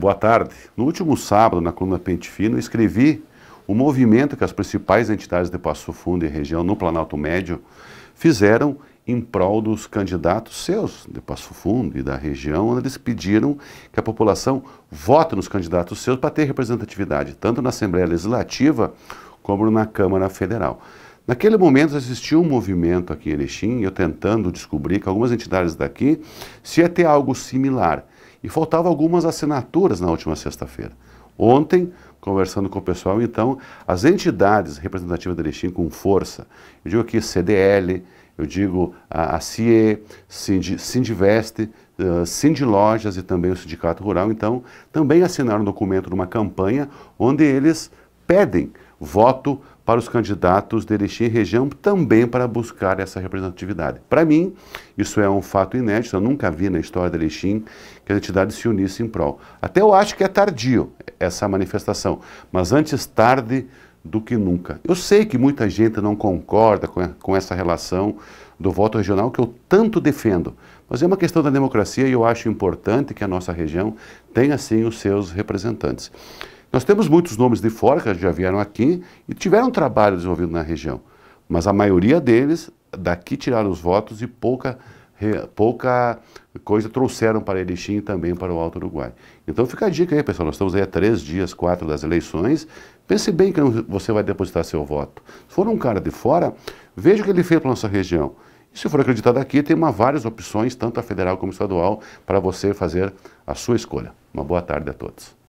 Boa tarde. No último sábado, na coluna Pente Fino, escrevi o movimento que as principais entidades de Passo Fundo e região no Planalto Médio fizeram em prol dos candidatos seus de Passo Fundo e da região, onde eles pediram que a população vote nos candidatos seus para ter representatividade, tanto na Assembleia Legislativa como na Câmara Federal. Naquele momento existiu um movimento aqui em Erechim, eu tentando descobrir que algumas entidades daqui se ia ter algo similar. E faltavam algumas assinaturas na última sexta-feira. Ontem, conversando com o pessoal, então, as entidades representativas de Erechim com força, eu digo aqui CDL, eu digo a, a CIE, Sindiveste, uh, e também o Sindicato Rural, então, também assinaram um documento numa campanha onde eles pedem voto para os candidatos de Erechim região também para buscar essa representatividade. Para mim, isso é um fato inédito, eu nunca vi na história de Erechim que as entidades se unissem em prol. Até eu acho que é tardio essa manifestação, mas antes tarde do que nunca. Eu sei que muita gente não concorda com, com essa relação do voto regional que eu tanto defendo, mas é uma questão da democracia e eu acho importante que a nossa região tenha sim os seus representantes. Nós temos muitos nomes de fora que já vieram aqui e tiveram trabalho desenvolvido na região, mas a maioria deles daqui tiraram os votos e pouca, pouca coisa trouxeram para Erechim e também para o Alto Uruguai. Então fica a dica aí, pessoal, nós estamos aí a três dias, quatro das eleições, pense bem que você vai depositar seu voto. Se for um cara de fora, veja o que ele fez para a nossa região. E se for acreditado aqui, tem uma, várias opções, tanto a federal como a estadual, para você fazer a sua escolha. Uma boa tarde a todos.